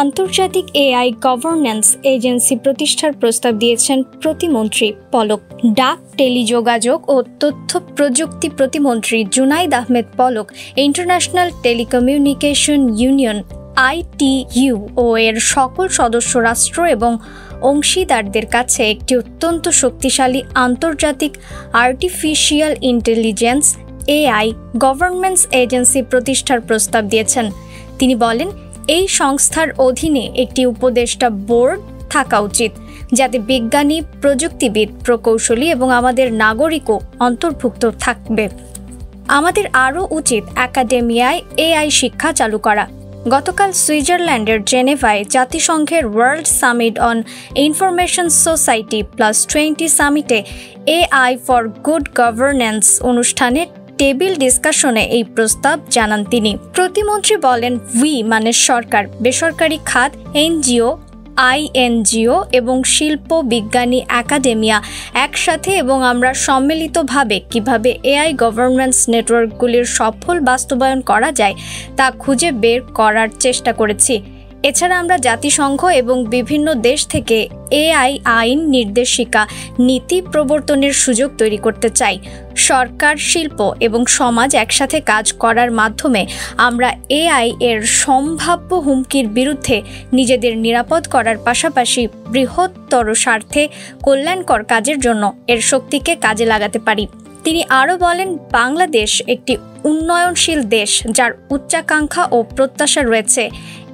আন্তর্জাতিক AI governance agency প্রতিষ্ঠার প্রস্তাব দিয়েছেন প্রতিমন্ত্রী পলক। ডাক, টেলিযোগাযোগ ও তথ্য প্রযুক্তি প্রতিমন্ত্রী Junaid Ahmed Palak international telecommunication union ITU ও এর সকল সদস্য রাষ্ট্র এবং অংশীদারদের কাছে একটি অত্যন্ত শক্তিশালী আন্তর্জাতিক artificial intelligence AI governments agency প্রতিষ্ঠার প্রস্তাব দিয়েছেন। তিনি বলেন এই সংস্থার অধীনে একটি উপদেষ্টা বোর্ড থাকা উচিত, যাতে বিজ্ঞানী, প্রযুক্তিবিদ, প্রকৌশলী এবং আমাদের নাগরিকও অন্তর্ভুক্ত থাকবে। আমাদের আরও উচিত একাডেমিয়ায় এআই শিক্ষা চালু করা। গতকাল সুইজারল্যান্ডের জেনেভায় জাতিসংঘের world summit on information society plus twenty সামিটে AI for good governance অনুষ্ঠানে টেবিল ডিসকাশনে এই প্রস্তাব জানান তিনি। প্রতিমন্ত্রী বলেন উই মানে সরকার, বেসরকারি খাত, এনজিও, আইএনজিও এবং শিল্প বিজ্ঞানী একাডেমিয়া একসাথে এবং আমরা সম্মিলিতভাবে কীভাবে এআই গভর্নেন্স নেটওয়ার্কগুলির সফল বাস্তবায়ন করা যায় তা খুঁজে বের করার চেষ্টা করেছি। এছাড়া আমরা জাতিসংঘ এবং বিভিন্ন দেশ থেকে এআই, আইন, নির্দেশিকা, নীতি প্রবর্তনের সুযোগ তৈরি করতে চাই। সরকার, শিল্প এবং সমাজ একসাথে কাজ করার মাধ্যমে আমরা এআই এর সম্ভাব্য হুমকির বিরুদ্ধে নিজেদের নিরাপদ করার পাশাপাশি বৃহত্তর স্বার্থে কল্যাণকর কাজের জন্য এর শক্তিকে কাজে লাগাতে পারি। তিনি আরও বলেন, বাংলাদেশ একটি উন্নয়নশীল দেশ যার উচ্চাকাঙ্ক্ষা ও প্রত্যাশা রয়েছে।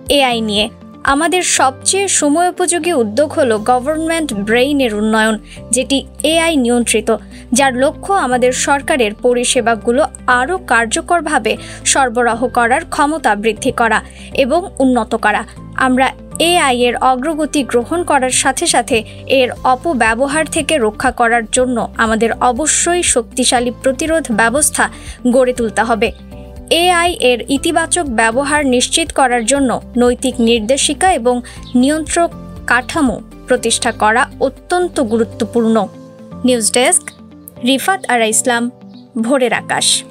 এআই নিয়ে। আমাদের সবচেয়ে সময়োপযোগী উদ্যোগ হলো গভর্নমেন্ট ব্রেইনের উন্নয়ন, যেটি এআই নিয়ন্ত্রিত, যার লক্ষ্য আমাদের সরকারের পরিষেবাগুলো আরও কার্যকরভাবে সরবরাহ করার ক্ষমতা বৃদ্ধি করা এবং উন্নত করা। আমরা এআই এর অগ্রগতি গ্রহণ করার সাথে সাথে এর অপব্যবহার থেকে রক্ষা করার জন্য আমাদের অবশ্যই শক্তিশালী প্রতিরোধ ব্যবস্থা গড়ে তুলতে হবে। এআই এর ইতিবাচক ব্যবহার নিশ্চিত করার জন্য নৈতিক নির্দেশিকা এবং নিয়ন্ত্রক কাঠামো প্রতিষ্ঠা করা অত্যন্ত গুরুত্বপূর্ণ। News desk Rifat Ara Islam, Bhorer Akash.